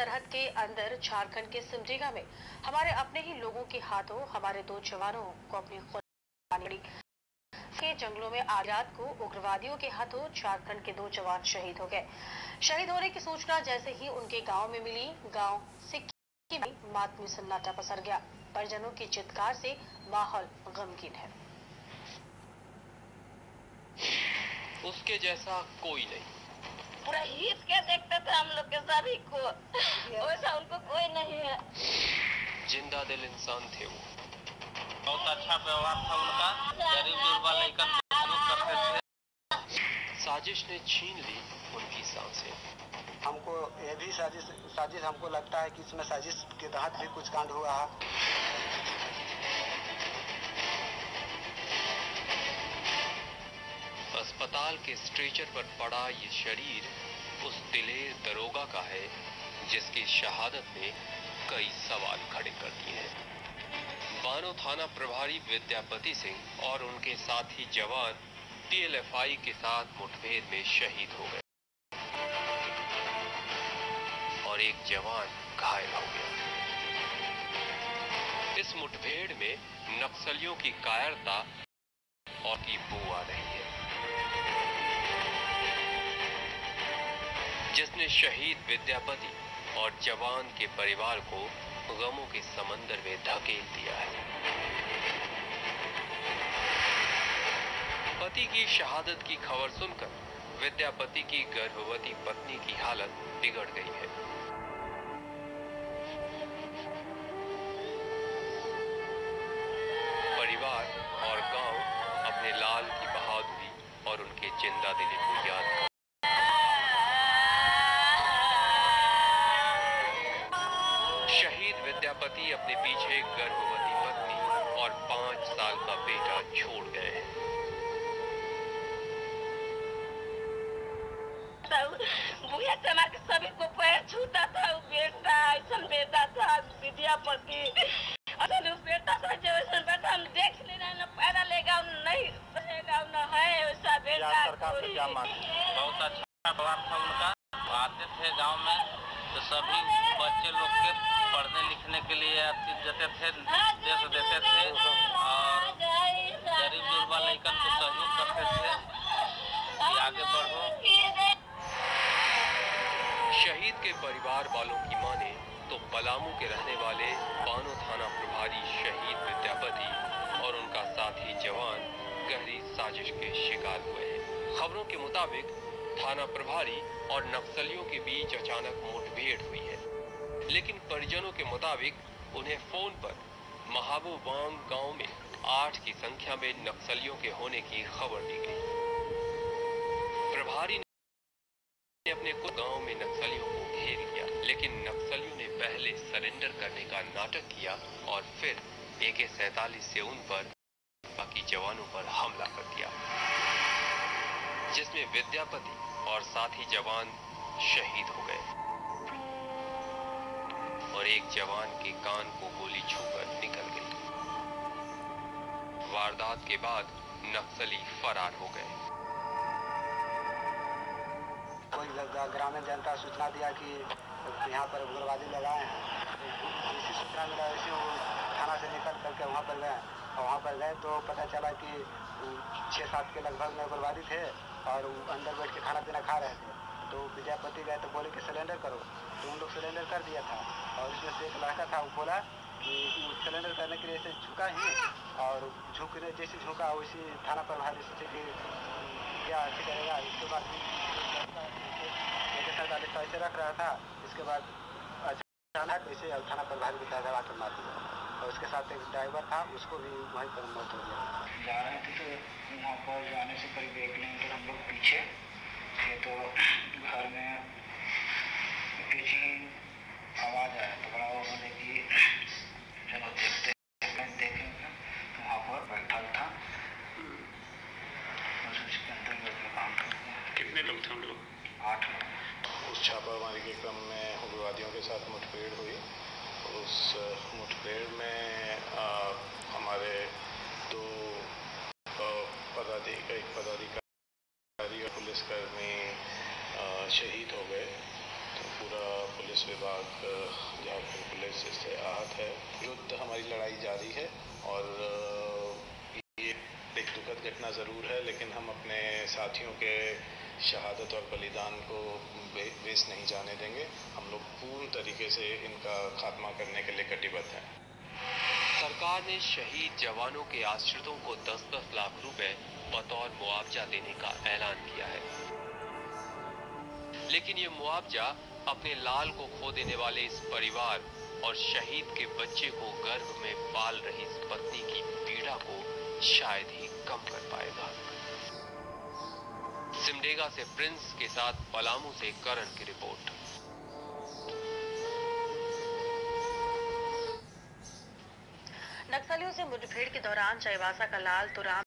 सरहद के अंदर झारखंड के सिमडेगा में हमारे अपने ही लोगों के हाथों, हमारे दो जवानों को अपनी के जंगलों में आज रात को उग्रवादियों के हाथों झारखंड के दो जवान शहीद हो गए। शहीद होने की सूचना जैसे ही उनके गाँव में मिली, गाँव सिक्की में मातमी सन्नाटा पसर गया। परिजनों की चित्कार से माहौल गमगीन है। उसके जैसा कोई नहीं। पूरा हित के देखते थे हम लोग के सभी को। वैसा उनको कोई नहीं है। ज़िंदा दिल इंसान थे वो। बहुत अच्छा व्यवहार था उनका। गरीब दुर्बल लेकर करते थे। साजिश ने छीन ली उनकी साँसें। हमको ये भी साजिश साजिश हमको लगता है कि इसमें साजिश के तहत भी कुछ कांड हुआ है। अस्पताल के स्ट्रेचर पर पड़ा ये शरीर उस दिलेर दरोगा का है, जिसकी शहादत ने कई सवाल खड़े कर दिए हैं। बानो थाना प्रभारी विद्यापति सिंह और उनके साथी जवान पीएलएफआई के साथ मुठभेड़ में शहीद हो गए। और एक जवान घायल हो गया। इस मुठभेड़ में नक्सलियों की कायरता और की बू आ रही है। जिसने शहीद विद्यापति और जवान के परिवार को गमों के समंदर में धकेल दिया है। पति की शहादत की खबर सुनकर विद्यापति की गर्भवती पत्नी की हालत बिगड़ गई है। परिवार और गाँव अपने लाल की बहादुरी और उनके ज़िंदा दिली विद्यापति अपने पीछे गर्भवती पत्नी और पाँच साल का बेटा छोड़ गए। हैं सभी को पैर छूता था वो बेटा ऐसा बेटा था विद्यापति असल उस बेटा था जो ऐसा बेटा हम देख लेना न पैदा लेगा नहीं रहेगा न है वैसा बेटा सरकार से क्या मांग? बहुत अच्छा व्यवहार था उनका। आते थे गाँव में। तो सभी बच्चे लोग के पढ़ने लिखने के लिए देते थे, देश देते थे, और गरीब दुर्बल लेकर को सहयोग करते थे कि आगे बढ़ो। शहीद के परिवार वालों की माने तो पलामू के रहने वाले बानो थाना प्रभारी शहीद विद्यापति और उनका साथी जवान गहरी साजिश के शिकार हुए हैं। खबरों के मुताबिक थाना प्रभारी और नक्सलियों के बीच अचानक मुठभेड़ हुई है। लेकिन परिजनों के मुताबिक उन्हें फ़ोन पर महाबूबांग गाँव में आठ की संख्या में नक्सलियों के होने की खबर दी गई। प्रभारी ने अपने को गाँव में नक्सलियों को घेर लिया, लेकिन नक्सलियों ने पहले सरेंडर करने का नाटक किया और फिर एके सैतालीस से उन पर बाकी जवानों पर हमला कर दिया, जिसमें विद्यापति और साथी जवान शहीद हो गए। और एक जवान के कान को गोली छूकर निकल गई। वारदात के बाद नक्सली फरार हो गए। ग्रामीण जनता सूचना दिया कि यहाँ पर उग्रवादी लगाए हैं। इसी सूचना मिला, इसी वो थाना से निकल करके वहाँ पर गए। और वहाँ पर गए तो पता चला कि छः सात के लगभग में उग्रवादी थे। और अंदर बैठ के खाना पीना खा रहे थे। तो विद्यापति गए तो बोले कि सिलेंडर करो। तो उन लोग सिलेंडर कर दिया था। और उसमें से एक लड़का था, वो बोला कि वो सिलेंडर करने के लिए ऐसे झुका ही और झुकने जैसे झुका, वैसे थाना प्रभारी से कि क्या ऐसे करेगा? इसके बाद ऐसे रख रहा था। इसके बाद अचानक ऐसे थाना प्रभारी को दादा आकर मार दिया। और उसके साथ एक ड्राइवर था, उसको भी वहीं पर मौत हो गया। जा रहे थे तो यहाँ पर जाने से करीब एक किलोमीटर हम लोग पीछे थे तो घर में पीछे आवाज़ आया तो बड़ा वो बोले कि चलो देखते हैं देखेंगे तो वहाँ पर बैठा था। उसके अंदर काम कर कितने लोग थे हम लोग? आठ लोग। उस छापामारी के क्रम में उग्रवादियों के साथ मुठभेड़ हुई उस मुठभेड़ में आ, हमारे दो आ, पदाधिकारी एक पदाधिकारी और पुलिसकर्मी आ, शहीद हो गए। तो पूरा पुलिस विभाग झारखंड पुलिस इससे आहत है। युद्ध हमारी लड़ाई जारी है और ये एक दुखद घटना ज़रूर है, लेकिन हम अपने साथियों के शहादत और बलिदान को वेस्ट नहीं जाने देंगे। हम लोग पूर्ण तरीके से इनका खात्मा करने के लिए कटिबद्ध हैं। सरकार ने शहीद जवानों के आश्रितों को 10-10 लाख रुपए बतौर मुआवजा देने का ऐलान किया है। लेकिन ये मुआवजा अपने लाल को खो देने वाले इस परिवार और शहीद के बच्चे को गर्भ में पाल रही इस पत्नी की पीड़ा को शायद ही कम कर पाएगा। सिमडेगा से प्रिंस के साथ पलामू से करण की रिपोर्ट। नक्सलियों से मुठभेड़ के दौरान चाईबासा का लाल तुराम